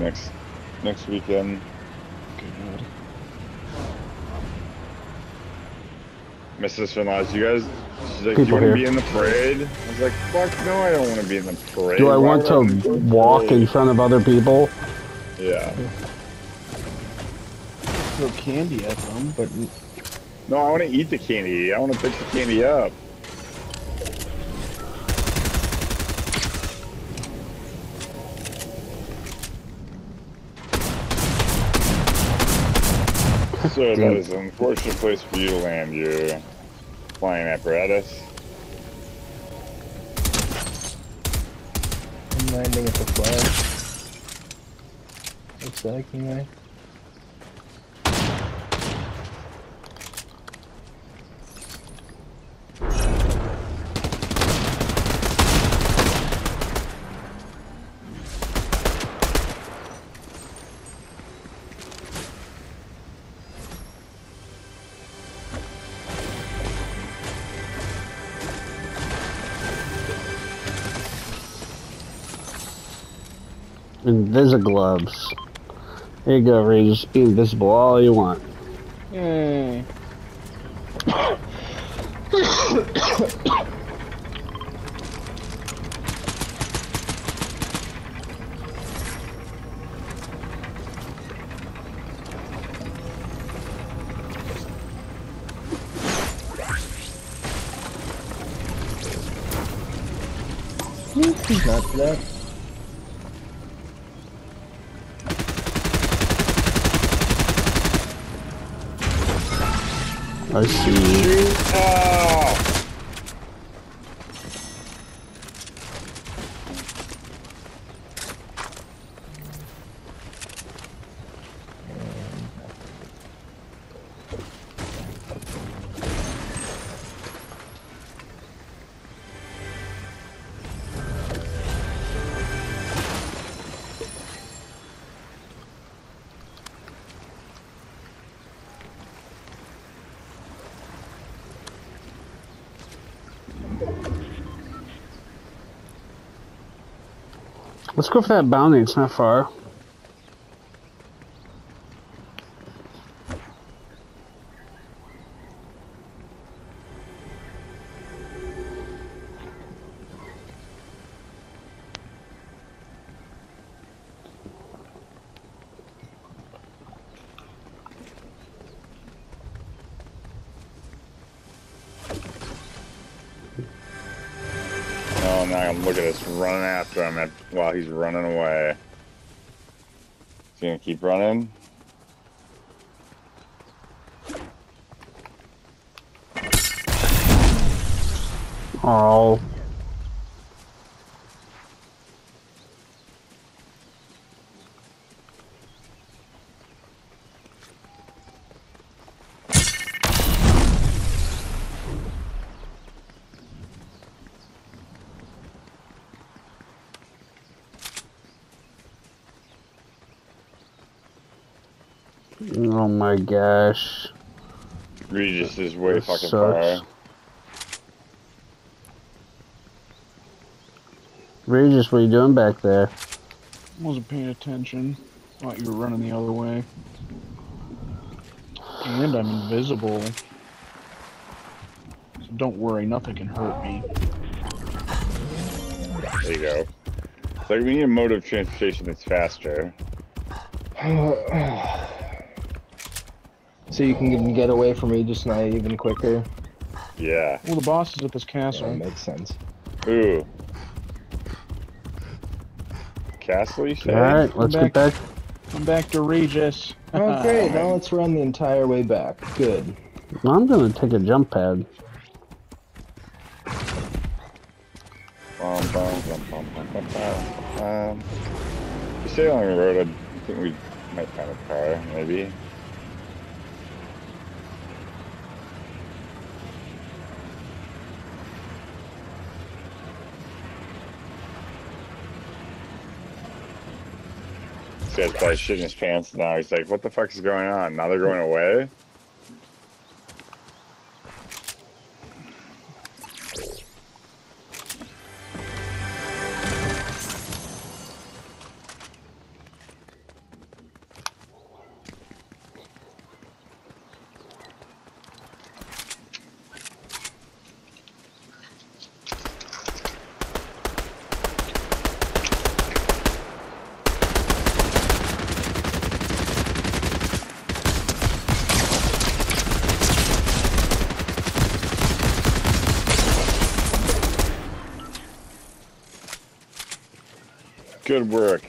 next next weekend. Good. My sister-in-law's, you guys, she's like, People do you want here. to be in the parade? I was like, fuck no, I don't want to be in the parade. Do I Why want to wanna be in walk in front of other people? Yeah. Throw candy at them, but No, I want to eat the candy. I want to pick the candy up. So that is an unfortunate place for you to land your flying apparatus. I'm landing at the flag. Looks like anyway. Invisigloves. Here you go, Regis. Be invisible all you want. Yay. Not for I see. Oh. Let's go for that bounty. It's not far. I'm looking at this running after him at, while he's running away. Is he gonna keep running? Oh. Oh my gosh. Regis is way This fucking sucks. far. Regis, what are you doing back there? I Wasn't paying attention. Thought you were running the other way. And I'm invisible. So don't worry, nothing can hurt me. There you go. It's like we need a mode of transportation that's faster. So you can get away from me just not even quicker. Yeah. Well, the boss is at this Yeah, castle. that makes sense. Ooh. Castle, you say? Alright, let's get back. I'm back to Regis. okay. Now let's run the entire way back. Good. I'm gonna take a jump pad. Bum. Um, you stay along the road, I think we might find a car, maybe. This guy's probably shitting his pants now. He's like, what the fuck is going on? Now they're going away? Good work.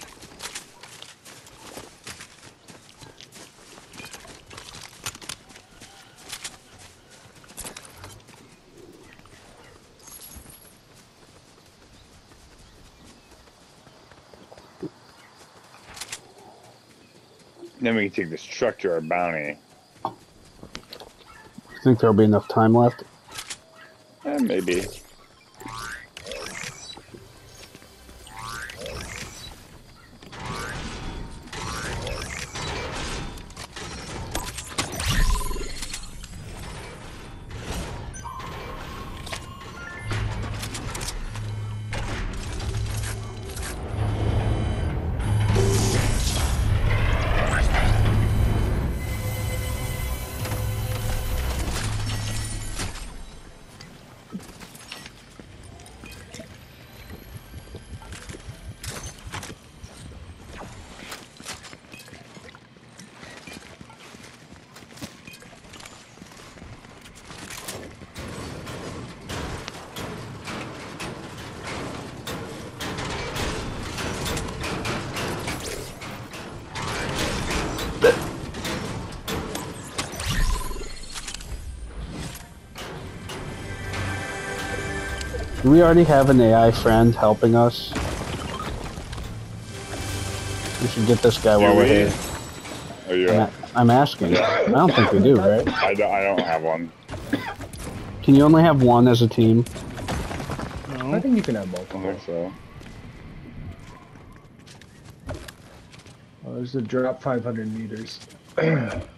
Then we can take this truck to our bounty. I Think there'll be enough time left? Eh, maybe. Do we already have an AI friend helping us? We should get this guy while Do we're here. Oh, you? I'm, a- I'm asking. I don't think we do, right? I don't. I don't have one. Can you only have one as a team? I think you can have I multiple. think so. Oh, there's a drop 500 meters.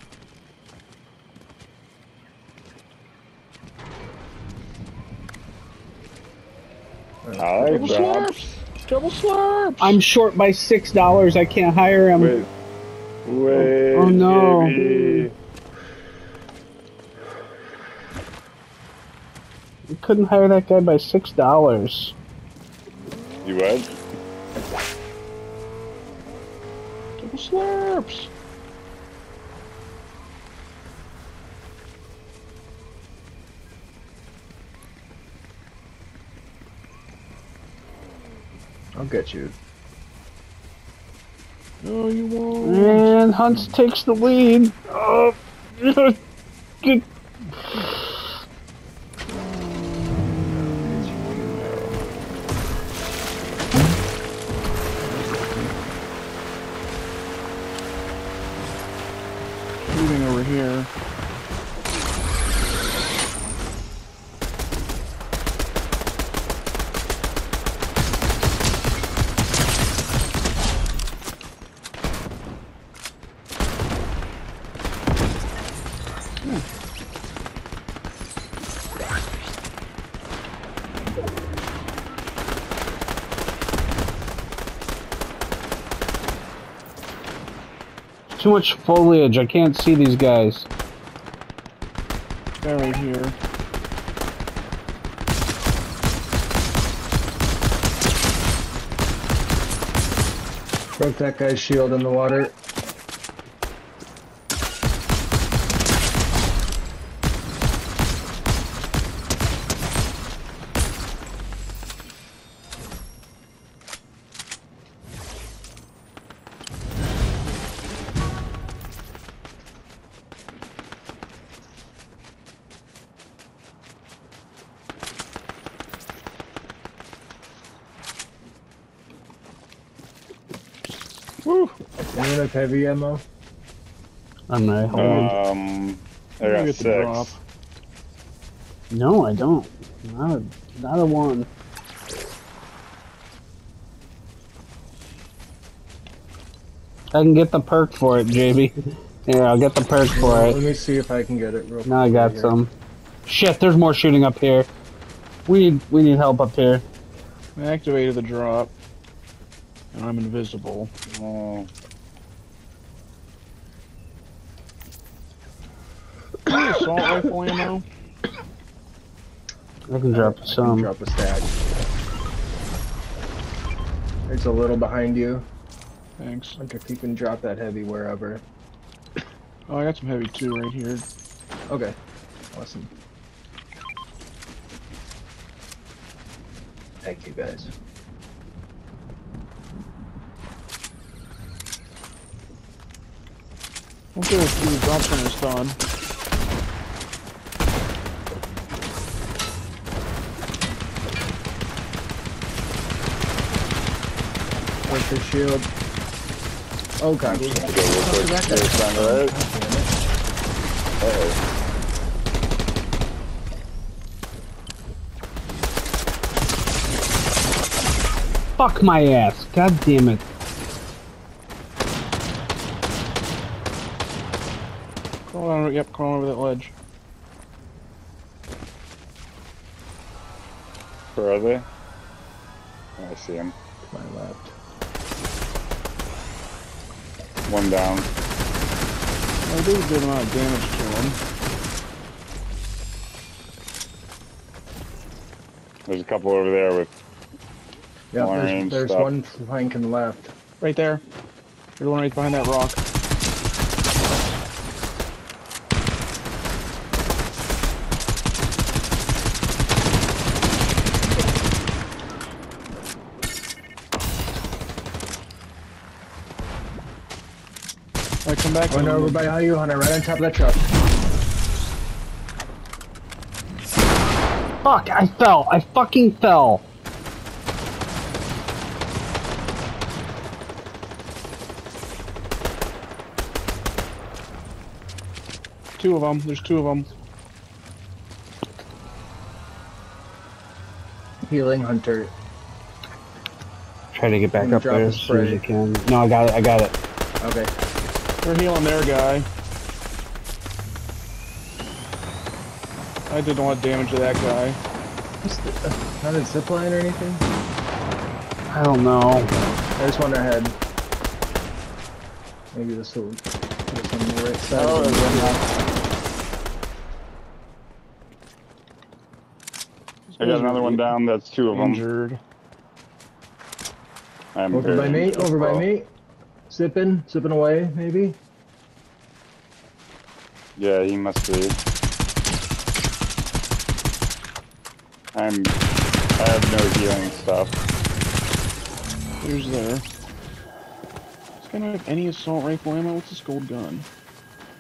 I like Double drops. slurps! Double slurps! I'm short by six dollars. I can't hire him. Wait. Wait. Oh, no. Gaby. We couldn't hire that guy by six dollars. You what? Double slurps! I'll get you. No, you won't. And Hunts takes the lead. Oh, over here. Too much foliage. I can't see these guys. Guy right here. Broke that guy's shield in the water. Woo! Anyone have heavy ammo? I'm right. Hold on. Um, I got get the drop. No, I don't. Not a, not a one. I can get the perk for it, JB. Here, I'll get the perk for Let it. Let me see if I can get it real Now I got here. some. Shit, there's more shooting up here. We need, we need help up here. I activated the drop. And I'm invisible. Uh, oh, assault rifle ammo? I can drop I can some. drop a stack. It's a little behind you. Thanks. Like if you can drop that heavy wherever. Oh, I got some heavy too right here. Okay. Awesome. Thank you guys. We'll do it two drops when it's done. Where's the shield? Oh god. Go real quick. that guy? Here's on the right. God damn it. Uh-oh. Fuck my ass. God damn it. Crawl on, yep, crawl over that ledge. Where are they? Oh, I see him. To my left. One down. I do a good amount of damage to him. There's a couple over there with Yeah, Orange there's, there's one flanking left. Right there. You're the one right behind that rock. Alright, come back. One to over me. by you, Hunter, right on top of that truck. Fuck, I fell. I fucking fell. Two of them. There's two of them. Healing Hunter. Try to get back up there as soon as you can. No, I got it. I got it. Okay. They're healing their guy. I did a lot of damage to that guy. What's the, uh, not a zip line or anything? I don't know. There's one ahead. Maybe this will put us on the right side. Oh, of the there's one. I got another one down. That's two of them. Injured. I'm Over by me, over by me. Zipping, sipping away, maybe. Yeah, he must be. I'm. I have no healing stuff. Here's there. This guy not have any assault rifle ammo. What's this gold gun?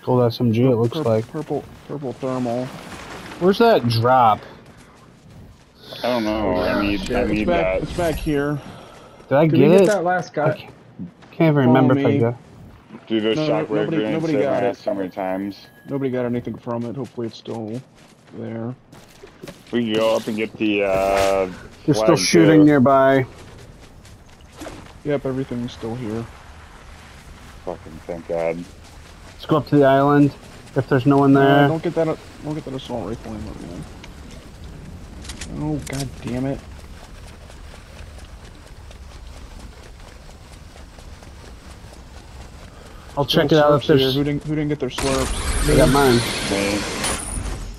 Gold SMG, it looks Pur- like. purple, purple thermal. Where's that drop? I don't know. I oh, need. I shit. It's need back. that. It's back here. Did I Did get we get it? that last I guy? Can't, can't even remember if I me. got. Dude, those No, shockwave nobody- grenades nobody got it. ass so many times. Nobody got anything from it. Hopefully, it's still there. We can go up and get the. uh They're still shooting too. nearby. Yep, everything's still here. Fucking thank God. Let's go up to the island. If there's no one Uh, there. don't get that. Don't get that assault rifle ammo again. Oh god damn it! I'll check it out if there's. Who didn't? Who didn't get their slurps? I got mine. Me.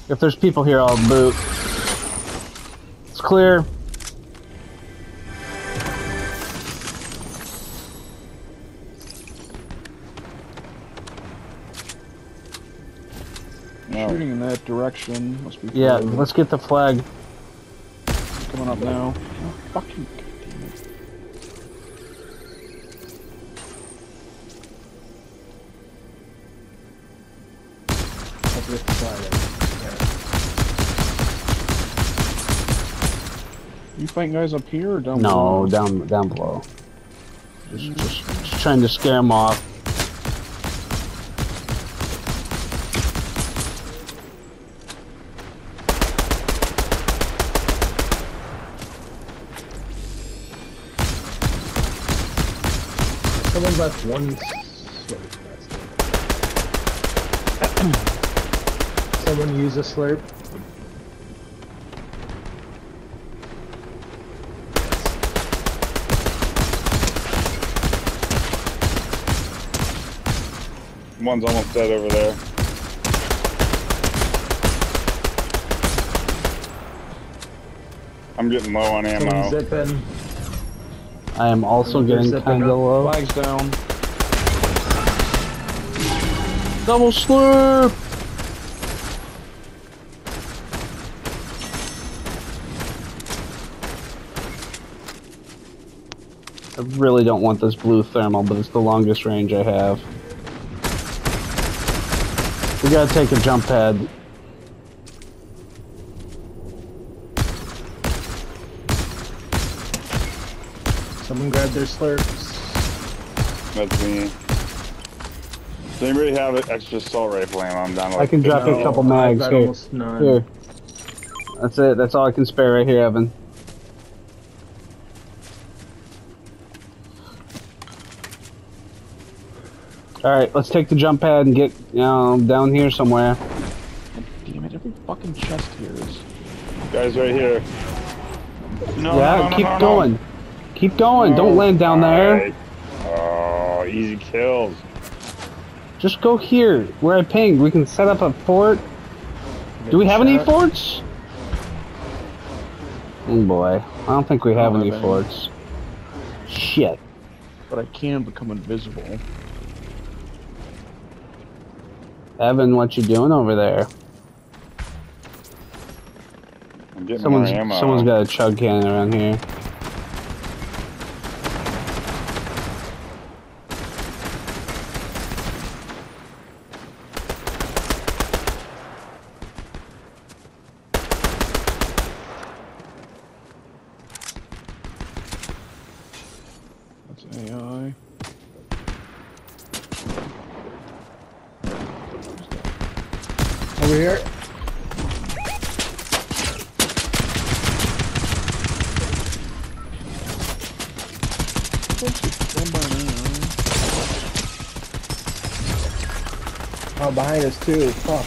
If there's people here, I'll boot. It's clear. No. Shooting in that direction. Must be. Yeah, further. let's get the flag. coming up now. Oh, fucking Up this side. You fighting guys up here or down No, below? down down below. Just, just, just trying to scare them off. Someone left one slurp. That's it. Someone use a slurp. One's almost dead over there. I'm getting low on ammo. zipping. I am also They're getting zipping kind of up. low. Flags down. Double slurp! I really don't want this blue thermal, but it's the longest range I have. We gotta take a jump pad. Someone grab their slurps. That's me. Does anybody have an extra assault rifle ammo? I'm down to I can drop you a couple mags here. Here. That's it. That's all I can spare right here, Evan. All right, let's take the jump pad and get you know down here somewhere. Damn it, every fucking chest here is. Guys right here. No, yeah, no, no, keep no, no. going. Keep going. No. Don't oh, land down there. Alright. Oh, easy kills. Just go here where I pinged. We can set up a fort. Do we have any forts? Oh boy, I don't think we have don't any have any. forts. Shit. But I can become invisible. Evan, what you doing over there? I'm getting Someone's more ammo. someone's got a chug cannon around here. That's AI. Over here. One by now. Oh, behind us too. Fuck.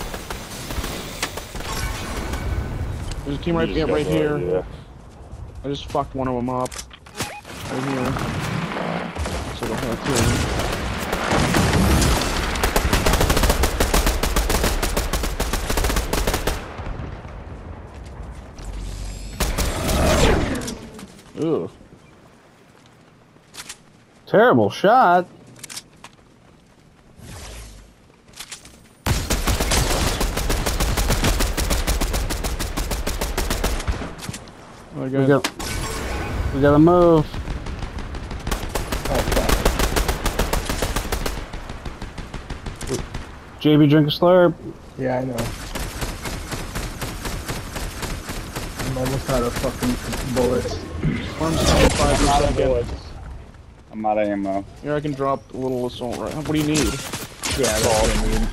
There's a team right, You right here. the- Yeah. I just fucked one of them up. Right here. So the whole team. Ugh. Terrible shot. Oh, We got, got we gotta move. Oh. JB, drink a slurp. Yeah, I know. I'm almost out of fucking bullets. Arms down five per second. I'm out of ammo. Here, I can drop a little assault right. What do you need? Yeah, that's what I need.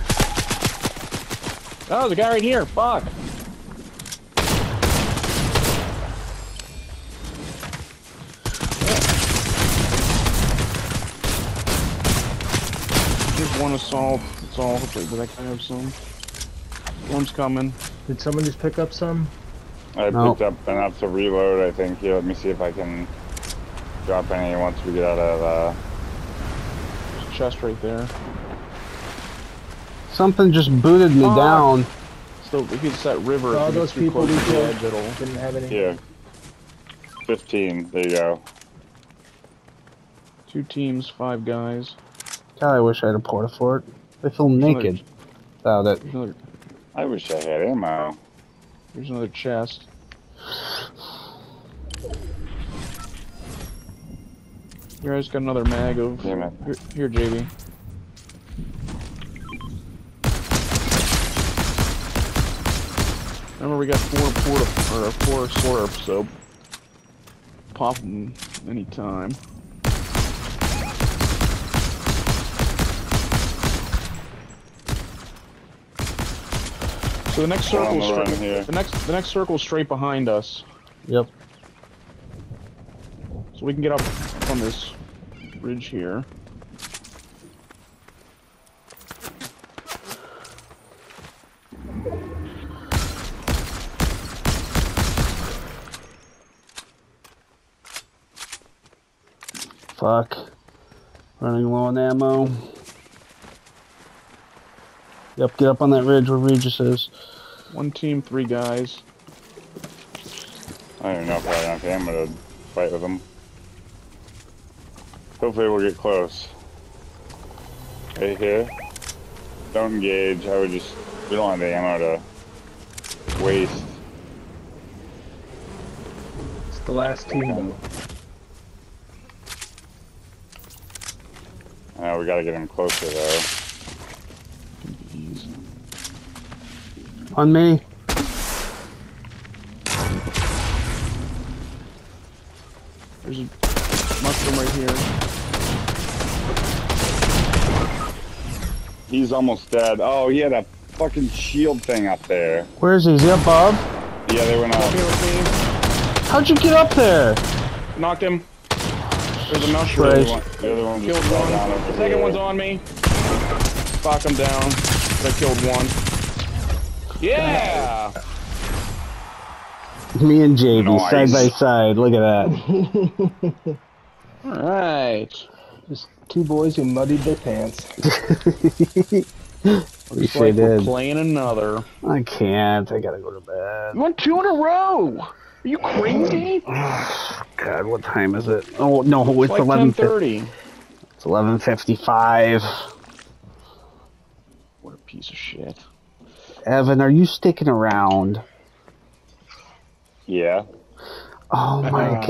Oh, there's a guy right here. Fuck. Just one assault. That's all. Hopefully, did that guy have some? One's coming. Did someone just pick up some? I No. picked up enough to reload, I think. Here, let me see if I can drop any once we get out of, uh... There's chest right there. Something just booted me Fuck. down. So if it's that river, All if you get those too people we killed. it'll. Didn't have any. Here. 15. There you go. Two teams, five guys. God, I wish I had a porta fort. I feel naked without it. Another. I wish I had ammo. There's another chest. Here, I just got another mag of. Damn it. Here, here JB. Remember, we got four porta or four slurps, so pop them anytime. So the next circle, gonna straight, here. the next the next circle straight behind us, Yep. so we can get up on this ridge here. Fuck. Running low on ammo. Yep, get up on that ridge where Regis is. One team, three guys. I don't even know if I have enough ammo to fight with them. Hopefully we'll get close. Right here. Don't engage. I would just... We don't have the ammo to waste. It's the last team. though. Uh, we gotta get him closer though. On me. There's a mushroom right here. He's almost dead. Oh, he had a fucking shield thing up there. Where is he? Is he above? Yeah, they went Up up. here with me. How'd you get up there? Knocked him. There's a mushroom. Right. The other one, the other one Killed one. The second here. one's on me. Fuck him down. I killed one. Yeah! Me and JB Nice. side by side. Look at that. Alright. Just two boys who muddied their pants. we Looks sure like we're did. playing another. I can't. I gotta go to bed. You won two in a row! Are you crazy? God, what time is it? Oh no, it's It's like eleven. 10.30. It's eleven fifty-five. What a piece of shit. Evan, are you sticking around? Yeah. Oh my Uh, god.